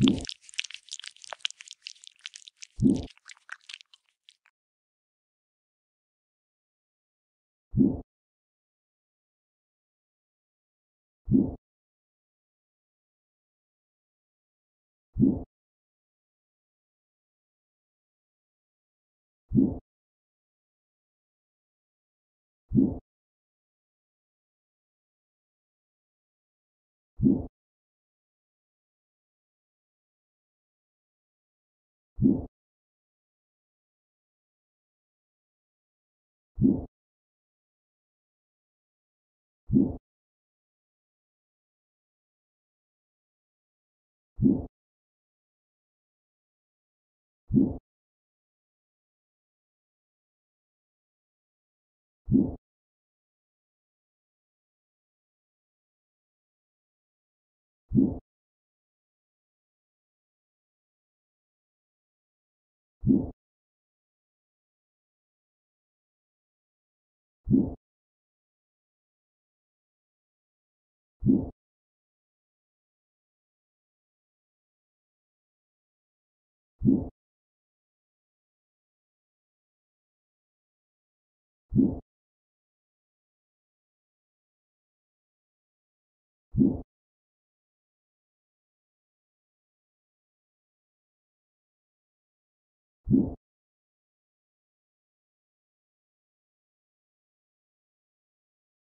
you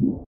you